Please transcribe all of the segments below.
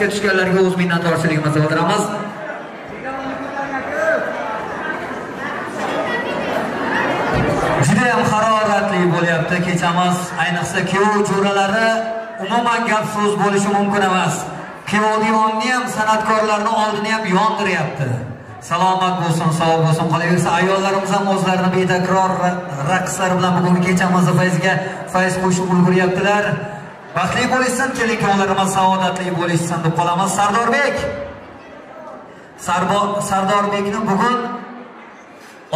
barcha tushganlarga o'z minnatdorchiligimizni bildiramiz. Judayam haroratli bo'lyapti. Kechamiz. Ayniqsa kuyov jo'ralari umuman gap so'z bo'lishi mumkin emas. Kuyov divonni ham san'atkorlarni oldini ham yondiryapti. Salomat bo'lsin sog' bo'lsin. Qolaversa ayollarimiz ham o'zlarini betakror raqslar bilan bugungi kechamizni fayziga fayz qo'shib ulguryaptilar baxtli bo'lishsin kelin kuyovlarimiz saodatli bo'lishsin deb qolamiz. Sardorbek. Sardorbekni bugun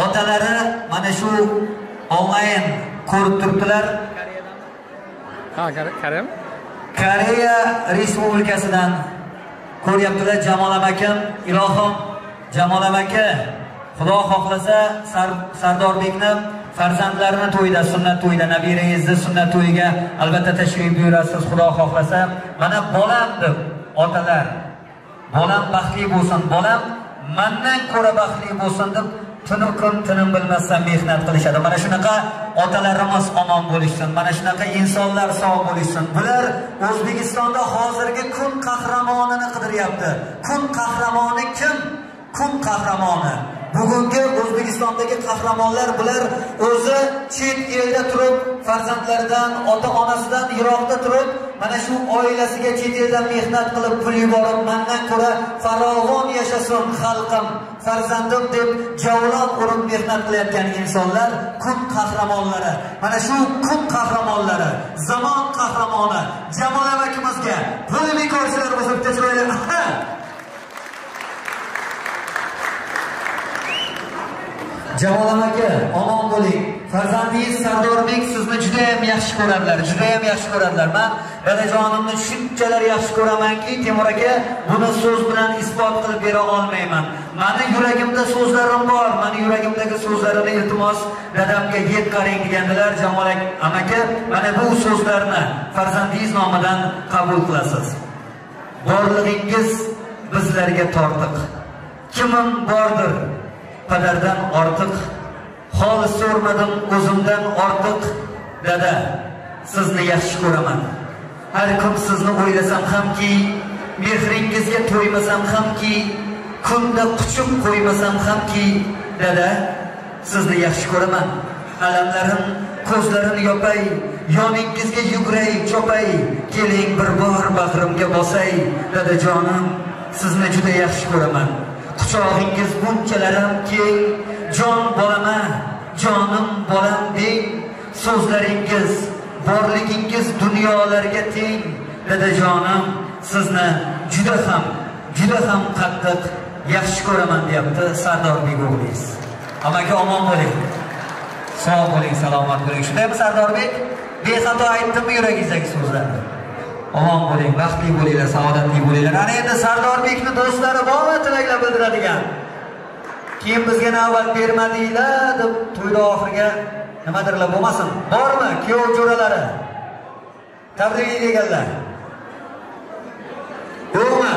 otalari mana shu onlayn ko'rib turibdilar. Ha karim? Koreya respublikasidan ko'ryaptilar jamol amakam ilohim jamol amaka. Xudo xohlasa sardorbekni farzandlarini to'yida sunnat to'yida nabirangizni sunnat to'yiga albatta tashrif buyurasiz xudo xohlasa. Mana bolam deb otalar bolam baxtli bo'lsin bolam mandan ko'ra baxtli bo'lsin deb tunu kun tinim bilmasdan mehnat qilishadi. Mana shunaqa otalarimiz omon bo'lishsin mana shunaqa insonlar sog' bo'lishsin. Bular o'zbekistonda hozirgi kun qahramonini qidiryapti. Kun qahramoni kim? Kun qahramoni. Bugungi o'zbekistondagi qahramonlar bular o'zi chet elda turib farzandlaridan ota onasidan yiroqda turib mana shu oilasiga chet eldan mehnat qilib pul yuborib mandan ko'ra farovon yashasin xalqim farzandim deb javlon urib mehnat qilayotgan insonlar kun qahramonlari. Mana shu kun qahramonlari zamon qahramoni jamol amakimizga pul bekorchilar bo'lsa bitta chiroyli? Jamol aka, omon bo'ling. Farzandingiz Sardorbek sizni juda ham yaxshi ko'radilar, juda ham yaxshi ko'radilar. Men dadajonimni shunchalar yaxshi ko'ramanki, Temur aka, buni so'z bilan isbot qilib bera olmayman. Mani yuragimda so'zlarim bor, mani yuragimdagi so'zlarimni iltimos dadamga yetqaring degandilar Jamol aka. Mana bu so'zlarni farzandingiz nomidan qabul qilasiz. Borlig'ingiz bizlarga tortiq. Kimim bordir? Padardan ortiq xolis so'rmadim o'zimdan ortiq dada sizni yaxshi ko'raman. Har kun sizni o'ylasam hamki mehringizga to'ymasam hamki kunda quchib qo'ymasam hamki dada sizni yaxshi ko'raman. Alamlarim ko'zlarini yopay yoningizga yuguray chopay keling bir bor bag'rimga bosay dadajonim sizni juda yaxshi ko'raman. Quchog'ingiz bunchalarim keng. Jon bolaman jonim bolam deng. So'zlaringiz borligingiz dunyolarga teng. Dadajonim sizni juda ham juda ham qattiq yaxshi ko'raman deyapti sardorbek o'g'lingiz amaki omon bo'ling. Sog' bo'ling salomat bo'ling. Shundaymi sardorbek bexato aytdimmi yuragingizdagi so'zlarni? Omon bo'ling baxtli bo'linglar saodatli bo'linglar. Ana endi sardorbekni do'stlari bormi tilaklar bildiradigan. Keyin bizga navbat bermadinglar deb to'yni oxiriga nimadirlar bo'lmasin. Bormi? Kuyov jo'ralari. Tabrik deganlar yo'qmi?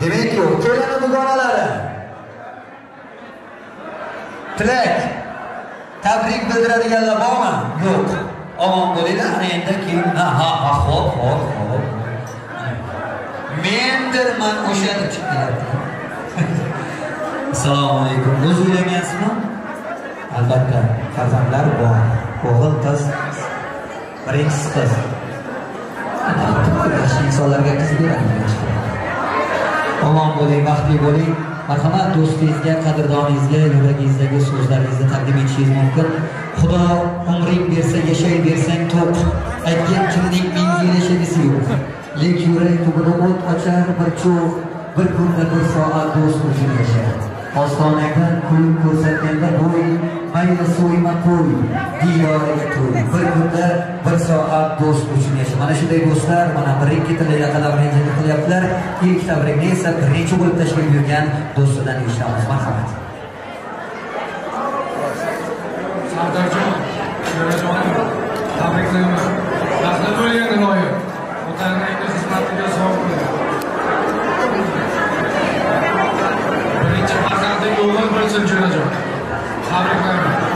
Demak yo'q. Kelini dugonalari. Tilak. Tabrik bildiradiganlar bormi? Yo'q. Omon bo'linglar ana endi keyin ha ha ha hop hop hop mendirman o'sha deb chiqyapti assalomu alaykum. O'zi uylangansizmi albatta farzandlar bor. O'g'il qiz birinchisi qiz. Yaxshi insonlarga qiz beradi omon bo'ling baxtli bo'ling. Marhamat do'stingizga qadrdoningizga yuragingizdagi so'zlaringizni taqdim etishingiz mumkin. Xudo umring bersa yashay bersang to'q. Aytgan kimning ming yil yashagisi yo'q. Lek yurak tubida o't ochar bir cho'g' bir kunda bir soat do'st uchun yashar. Ostonangdan kun ko'rsatganda bo'y mayli so'yma qo'y diyoriga to'y. Bir kunda bir soat do'st uchun yasha. Mana shunday do'stlar mana birin ketilib yaqinlarini qilyaptilar. Ilk tabrikni esa birinchi bo'lib tashlab yurgan do'stidan eshitamiz marhamat. Sardarjon jonajonim tabriklayman baxtli bo'ling iloyim. Otanangni xizmatiga sog' bo'ling. Birinchi farzanding o'g'il bo'lsin jonajon. Tabriklayman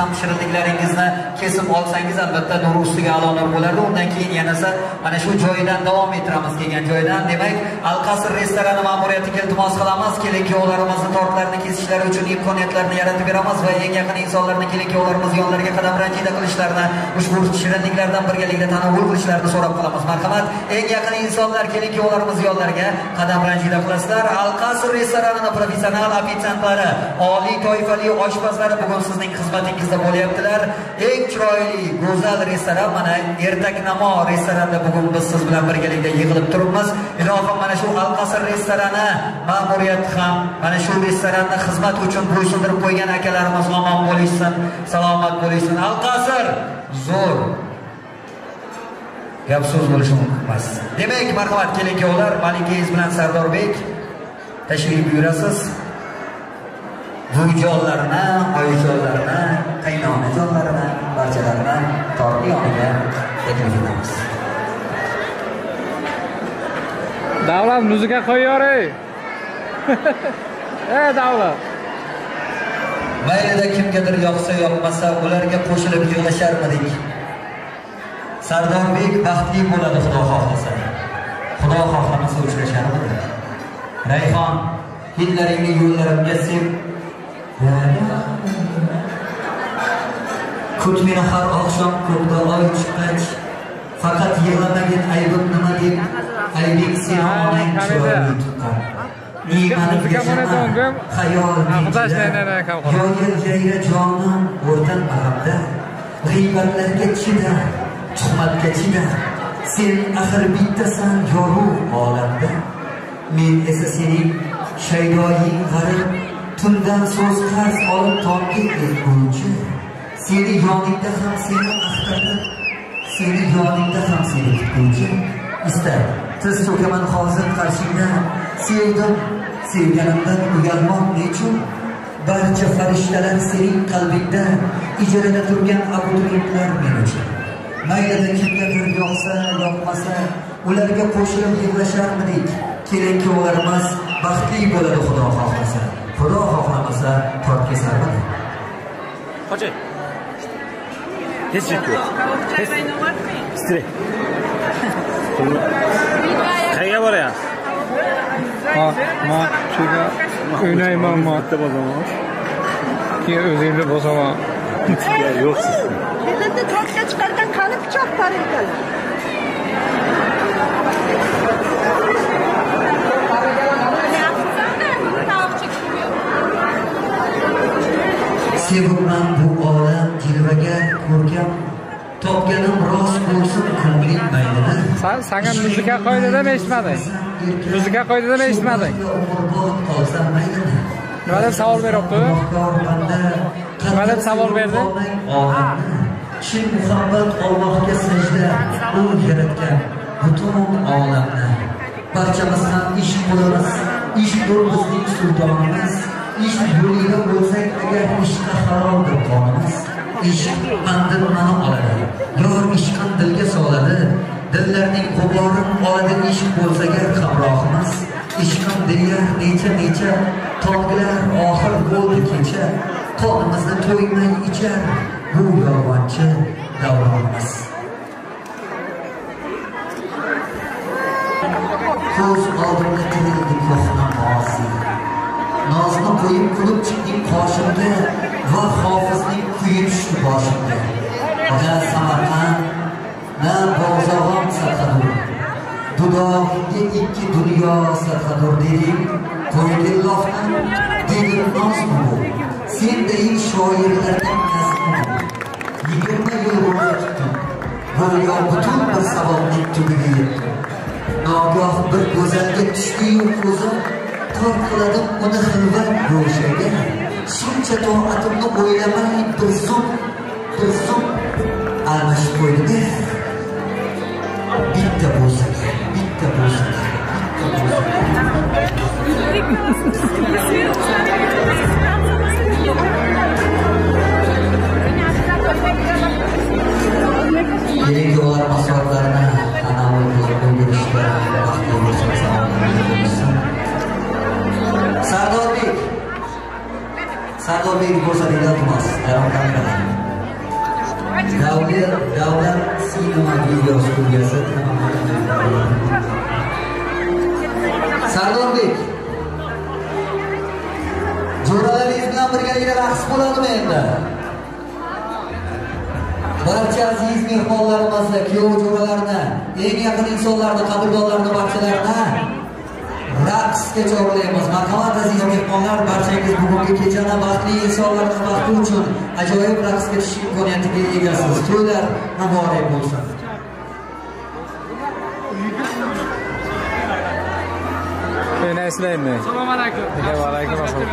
ham shirinliklaringizni kesib olsangiz albatta nur ustiga alo nur bo'lardi. Undan keyin yanasa mana shu joyidan davom ettiramiz kelgan joyidan demak alqasr restorani ma'muriyatiga iltimos qilamiz. Kelin kuyovlarimizni tortlarini kesishlari uchun imkoniyatlarni yaratib beramiz va eng yaqin insonlarni kelin kuyovlarimiz yonlariga qadam ranjida qilishlarini ushbu shirinliklardan birgalikda tanovul qilishlarini so'rab qolamiz. Marhamat. Eng yaqin insonlar kelin kuyovlarimiz yonlariga qadam ranjida qilasizlar. Alqasr restoranini professional ofitsiantlari oliy toifali oshpazlari bugun sizning xizmatingizda bo'lyaptilar. Eng chiroyli go'zal restoran mana ertaknamo restoranda bugun biz siz bilan birgalikda yig'ilib turibmiz. Ilohim mana shu alqasr restorani ma'muriyati ham mana shu restoranni xizmat uchun bo'ysundirib qo'ygan akalarimiz omon bo'lishsin salomat bo'lishsin. Alqasr zo'r. Gap so'z bo'lishi mumkin emas. Demak marhamat keling kuyovlar malikangiz bilan sardorbek tashrif buyurasiz. Buvijonlarni oyijonlarni qaynonajonlarini barchalarini torni yoniga taklif etamiz Davlat muzika qo'yyor ey. Davlat. maylida kimgadir yoqsa yoqmasa ularga qo'shilib yig'lasharmidik sardorbek baxtli bo'ladi xudo xohlasa. Xudo xohlamasa uchrasharmidi? Rayhon hidlaringni yo'llarimga sep kut meni har oqshom ko'kda oy chiqqach faqat yig'lamagin aybim nima deb? Seni onang chiroyli tuqqan ne'mani yashaman xayol yoyil yayra jonim o'rtan bag'amda g'iybatlarga chida tuhmatga chida sen axir bittasan yorug' olamda men esa sening shaydoying g'arib tundan so'z qarz olib tongga yetguvchi seni yoningda ham seni axtarib seni yoningda ham seni kutguvchi ista siz cho'kaman hozir qarshingda. Sevdim. Sevganimdan uyalmoq nechun barcha farishtalar sening qalbingda. Ijarada turgan abituriyentlar men uchun. Maylida kimgadir yoqsa yoqmasa ularga qo'shilib yig'lasharmidik. Kerak kuyovlarimiz baxtli bo'ladi xudo xohlasa. Xudo xohlamasa tort kesarmidi Test yapıyor. Test. Stire. Var ya. Ma, ma, çünkü öyle ma, ma. Ki özellikle bozama. Ya yok sizin. Bizim de tatlı çıkarken kanı çok para eder. Sevimden bu olam dilraga ko'rkam topganim rost bo'lsin ko'ngling maylini Sen sanga muzika qo'y dedim eshitmading. Muzika qo'y dedim eshitmading. Nima deb savol beryapti? Nima deb savol berdi? chin muhabbat ollohga sajda u yaratgan butun olamni barchamiz ham ishq qilamiz ishqdir bizning sultonimiz ishq yo'lida bo'lsak agar ishqqa haloldir qonimiz ishq mandir mani oladi yor ishqin dilga soladi dillarning g'uborin oladi ishq bo'lsagar hamrohimiz ishqim deya necha necha tonglar oxir bo'ldi kecha. Qonimizni to'ymay ichar bu yolg'onchi davronimiz ko'z oldimda tirildi ko'hna. Nozni qo'yib kulib chiqding qoshimga va hofizning kuyi tushdi boshimga na samarqand na bozog'on sarhadur dudog'ingga ikki dunyo sarhadur deding qo'ygillohdan dedim nozmi bu. Sendaying shoirlarning kasbi bu. Yigirma yil ro'ya tutdim go'yo butun bir savobning tubiga yetdim. Nogoh bir go'zalga tushdiyu ko'zim korkularım onu hırvar köşede Şunca doğatımı oylamayı dursun, dursun Almış koydu Bitti bu sene, bitti bu sene, bitti bu sene Gerek yollar masal sardorbek ko'rsating iltimos ayol kamera davlat davlat sinema video studiyasi sardorbek. Jo'ralaringiz bilan birgalikda raqs bo'ladimi endi? Barcha aziz mehmonlarimizni kuyov jo'ralarni eng yaqin insonlarni qadrdonlarni barchalarini raqsga chorlaymiz marhamat aziz mehmonlar barchangiz bugungi kechani baxtli insonlarni baxti uchun ajoyib raqsga tushish imkoniyatiga egasiz to'ylar muborak bo'lsin eslaymi? Assalomu alaykum. Va alaykum assalom.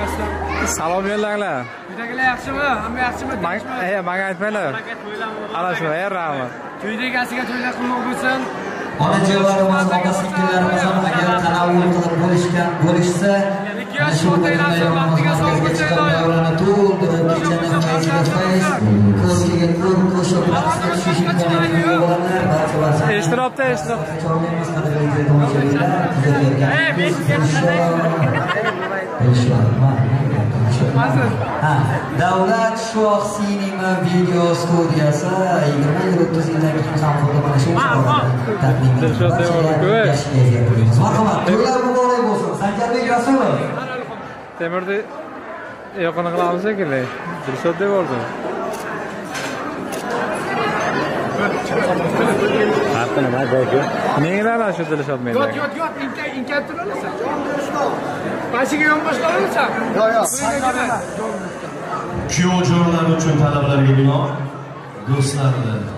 Salom yo'llanglar. Uydagilar yaxshimi? Hamma yaxshimi? Menga aytmanglar. Ana shu ey rahmat. To'yda egasiga to'ylar qilmoq bo'lsin. Onajonlarimiz opa singillarimiz ham agar tanovul qilib bo'lishgan bo'lishsa ana shu yonimizga chiqib davrani to'ldirib kechani fayzga fayz ko'zga ko'r qo'shib raqsga tushish imkoniyatiga bo'lalar barcha barcha ishtirok. Davlat shoh sinema video studiyasi 20 yil 30 yildan keyin ham xuddi mana shu taqdim marhamat to'ylar muborak bo'lsin. Sanjarbek rasulov Temirni yoqini qilamiz shekilli. Dilshod deb Yaptın ama belki. Neyler var şu diliş olmayı? Yok yok yok. İnke, inkentini alırsan. Başka yol başka alırsan. Yok yok. Kuyov şey jo'ralar uchun talablarga binoan do'stlarni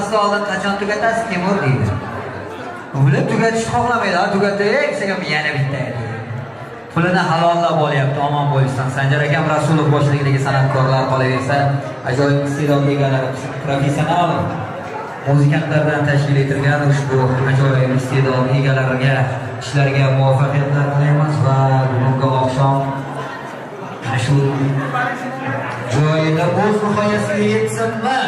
To'yga oldin qachon tugatasiz temur deydi. Ular tugatishni xohlamaydi ha tugatay desak ham yana bitta deydi pulini halollab olyapti omon bo'lishsin sanjar akam rasulov boshchiligidagi san'atkorlar qolaversa ajoyib iste'dodli egalari professional muzikantlardan tashkil etilgan ushbu ajoyib iste'dod egalariga ishlariga muvaffaqiyatlar tilaymiz va bugungi oqshom mana shu joyida o'z nihoyasiga yetsinmi?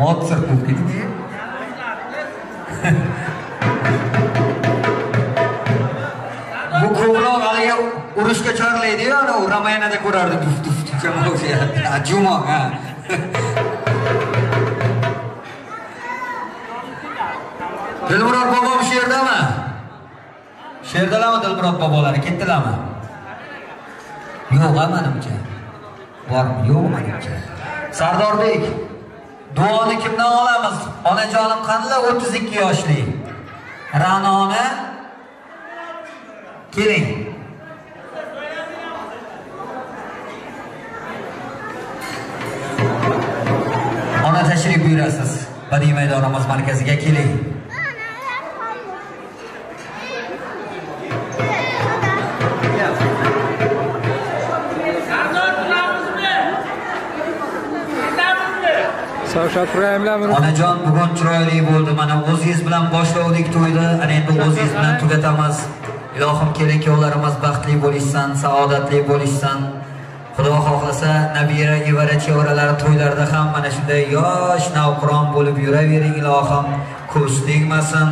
Motsart bo'lib ketdi. Bu ko'proq haligi urushga chorlaydiyu anavi ramayonada ko'rardim tuf tuf tuf o'xshayapti jumoq ha dilmurod bobom shu yerdami? Shu yerdalarmi dilmurod bobolari? Ketdilarmi? Yo'q a manimcha bormi? Yo'q manimcha sardorbek. Duoni kimdan olamiz? Onajonim qanday o'ttiz ikki yoshli? Ra'noni? Keling. Ona tashrif buyurasiz. Badiiy maydonimiz markaziga keling. Shavshat Ibrahimlar onajon bugun chiroyli bo'ldi. Mana o'zingiz bilan boshlovdik to'yni ana endi o'zingiz bilan tugatamiz. Ilohim kelin kuyovlarimiz baxtli bo'lishsin saodatli bo'lishsin. Xudo xohlasa nabira evara chevaralar to'ylarda ham mana shunday yosh navqiron bo'lib yuravering ilohim. Ko'z tegmasin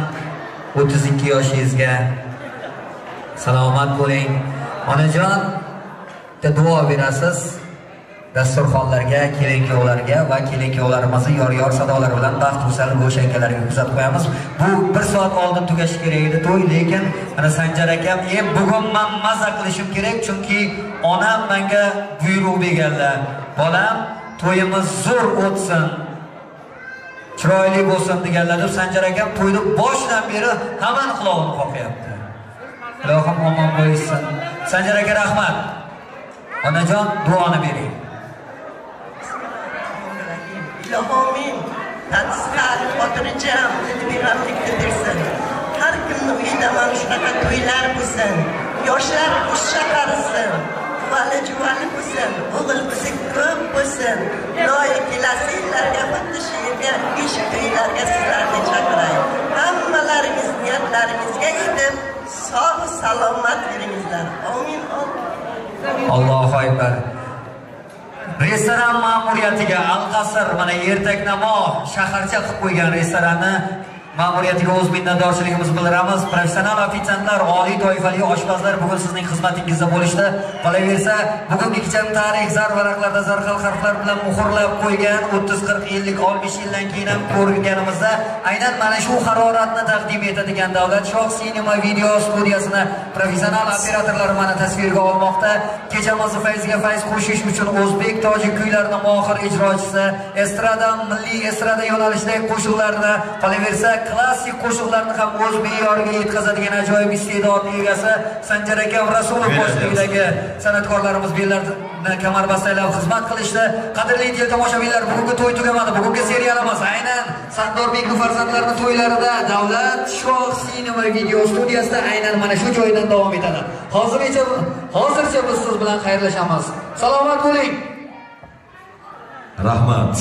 o'ttiz ikki yoshingizga salomat bo'ling. Onajon bitta duo berasiz. Dasturxonlarga kelin kuyovlarga va kelin kuyovlarimizni yor yor sadolari bilan baxt husal go'shankalariga kuzatib qo'yamiz. Bu bir soat oldin tugashi kerak edi to'y lekin mana sanjar akam e bugun man maza qilishim kerak chunki onam menga buyruq berganlar. Bolam to'yimiz zo'r o'tsin chiroyli bo'lsin deganlar deb sanjar akam to'yni boshidan beri hammani qulog'ini qoqyapti. Ilohim omon bo'lishsin sanjar aka rahmat. Onajon duoni bering. Ilohomin tatisqari xotirjam tadbirlarlikda bersin har kimni uyida mana shunaqa to'ylar bo'lsin. Yoshlar qo'shiq chiqarsin uvali juvali bo'lsin o'g'il qizi ko'p bo'lsin. Ilohi kelasi yillarga xuddi shu yerga ish to'ylarga sizlarni chaqiray. Hammalaringiz niyatlaringizga yetib sog' salomat yuringizlar. Omin. Allohu akbar. Restoran ma'muriyatiga alqasr mana ertaknamo shaharcha qilib qo'ygan restoranni ma'muriyatiga o'z minnatdorchiligimizni bildiramiz. Professional ofitsiantlar oliy toifali oshpazlar bugun sizning xizmatingizda bo'lishdi. Qolaversa bugungi kechani tarix zar varaqlarda zarhal harflar bilan muhrlab qo'ygan o'ttiz qirq yillik oltmish yildan keyin ham ko'rganimizda aynan mana shu haroratni taqdim etadigan davlat shoh sinema video studiyasini professional operatorlar mana tasvirga olmoqda. Kechamizni fayziga fayz qo'shish uchun o'zbek tojik kuylarini mohir ijrochisi estrada milliy estrada yo'nalishidagi qo'shiqlarni qolaversa klassik qo'shiqlarni ham o'z me'yoriga yetkazadigan ajoyib iste'dodli egasi sanjar akam rasulov boshchiligidagi san'atkorlarimiz bellarni kamarbastlaylab xizmat qilishdi. Qadrli teletomoshabinlar bugungi to'y tugamadi bugungi serialimiz aynan sardorbeku farzandlarini to'ylarida davlat shoh sinema video studiyasida aynan mana shu joydan davom etadi. Hozirgacha hozircha biz siz bilan xayrlashamiz. Salomat bo'ling. Rahmat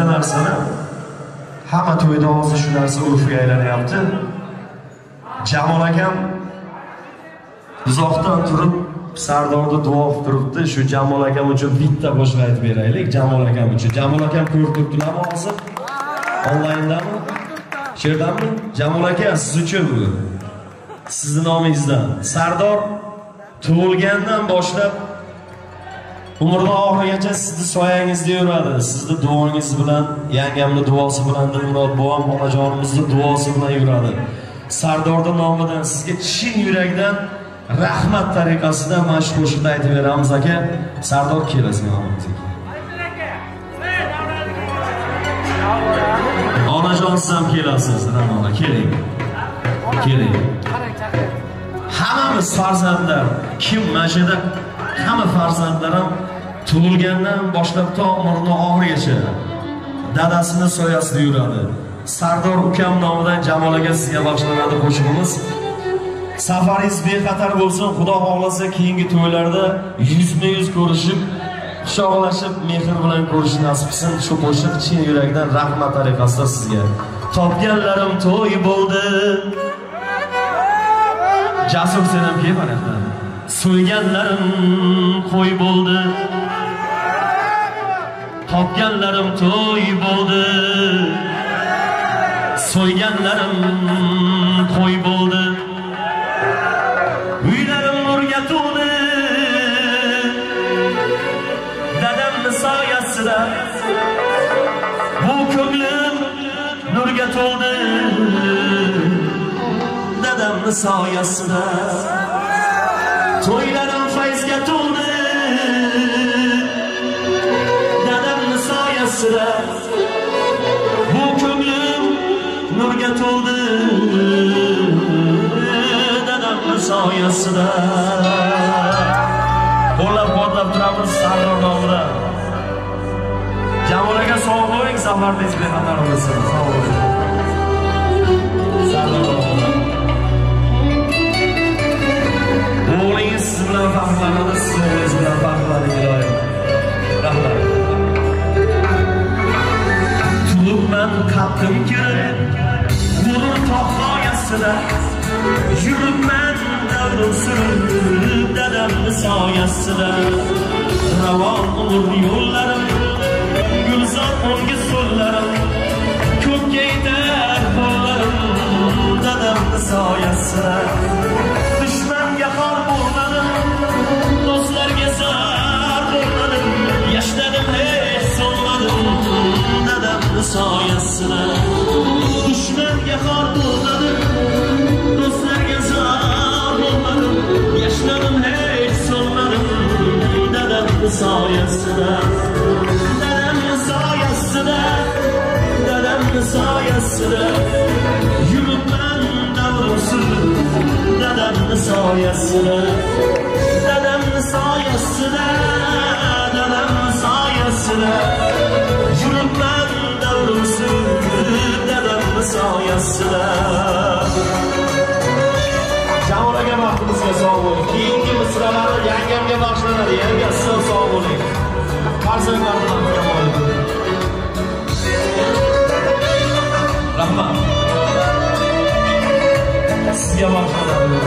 bitta narsani hamma to'yda hozir shu narsa urfga aylanyapti. Jamol akam uzoqdan turib sardorni duo qilib turibdi shu jamol akam uchun bitta qo'shiq aytib beraylik. Jamol akam uchun. Jamol akam ko'rib turibdilarmi hozir? Onlayndami shu yerdami jamol aka siz uchun bu. Sizni nomingizdan. Sardor tug'ilgandan boshlab umrini oxirigacha sizni soyangizda yuradi. Sizni duongiz bilan yangamni duosi bilan dilmurod bobom onajonimizni duosi bilan yuradi. Sardorni nomidan sizga chin yurakdan rahmat tariqasida mana shu qo'shiqni aytib beramiz aka. Sardor kelasiz yonimizga. Onajon siz ham kelasiz ramona keling. Keling. Hammamiz farzandlar. Kim mana shu yerda? Hamma farzandlar ham tug'ilgandan boshlab to umrini oxirigacha dadasini soyasida yuradi. Sardor ukam nomidan jamol aka sizga bag'ishlanadi qo'shig'imiz. Safaringiz bexatar bo'lsin xudo xohlasa keyingi to'ylarda yuzma yuz ko'rishib quchoqlashib mehr bilan ko'rish nasib qilsin. Shu qo'shiq chin yurakdan rahmat tariqasida sizga. Topganlarim to'y bo'ldi. Jasur sen ham kel mana. yoqdan so'yganlarim qo'y bo'ldi. Topganlarim to'y bo'ldi. So'yganlarim qo'y bo'ldi. Uylarim nurga to'ldi dadamni soyasida bu ko'nglim nurga to'ldi. Dadamni soyasida to'ylarim fayzga to'ldi dadamni soyasida bu ko'nglim nurga to'ldi dadamni soyasida qo'llab quvvatlab turamiz sarro nomidan jamol aka sog' bo'ling safaringiz bexatar bo'lsin sog' bo'ling. Faxrlanadi siz o'g'lingiz bilan faxrlaning iloyim rahmat tulibman qattim kirib g'urur tog' soyasida yuribman davrim surib dadamni soyasida ravon umr yo'llarim gulzor o'ngi so'llarim ko'kka yetar qo'llarim dadamni soyasida dadamni soyasida dushmanga xor bo'lmadim do'stlarga zor bo'lmadim yashnadim hech so'nmadim dadamni soyasida dadamni soyasida dadamni soyasida yuribman davrim surib dadamni soyasida dadamni soyasida dadamni soyasida yuribman davrim surib dadamni soyasida. Jamol baxtimizga sog' bo'ling. Keyingi misralari yangamga bag'ishlanadi yanga siz sog' bo'ling. Farzandlarim rahmat. Sizga bag'ishlanadi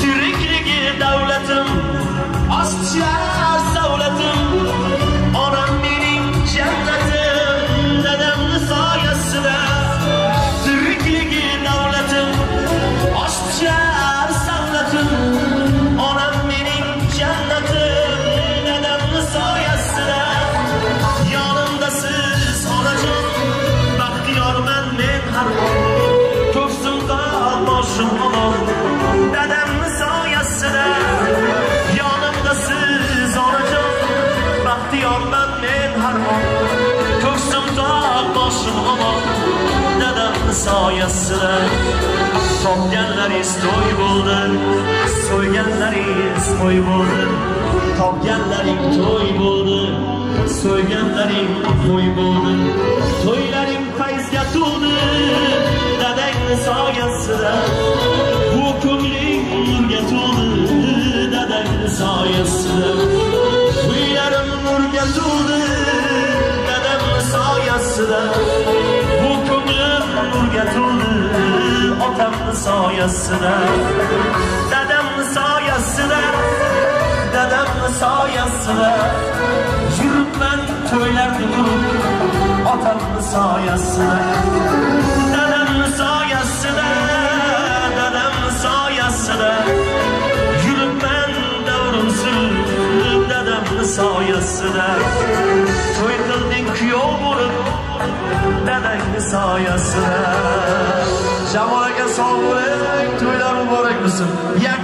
tirikligi davlatim oshchar soyasida topganlaringiz to'y bo'ldi so'yganlaringiz to'y bo'ldi topganlaring to'y bo'ldi so'yganlaring to'y bo'ldi to'ylaring fayzga to'ldi dadangni soyasida bu ko'ngling nurga to'ldi dadangni soyasida uylarim nurga to'ldi dadamni soyasida bu ko'nglim nurga to'ldi otamni soyasida dadamni soyasida dadamni soyasida yuribman to'ylarni qurib otamni soyasida dadamni soyasida dadamni soyasida yuribman davrim surib dadamni soyasida to'y qilding kuyov bo'lib dadangni soyasida jamol aka sog' bo'ling to'ylar muborak bo'lsin yak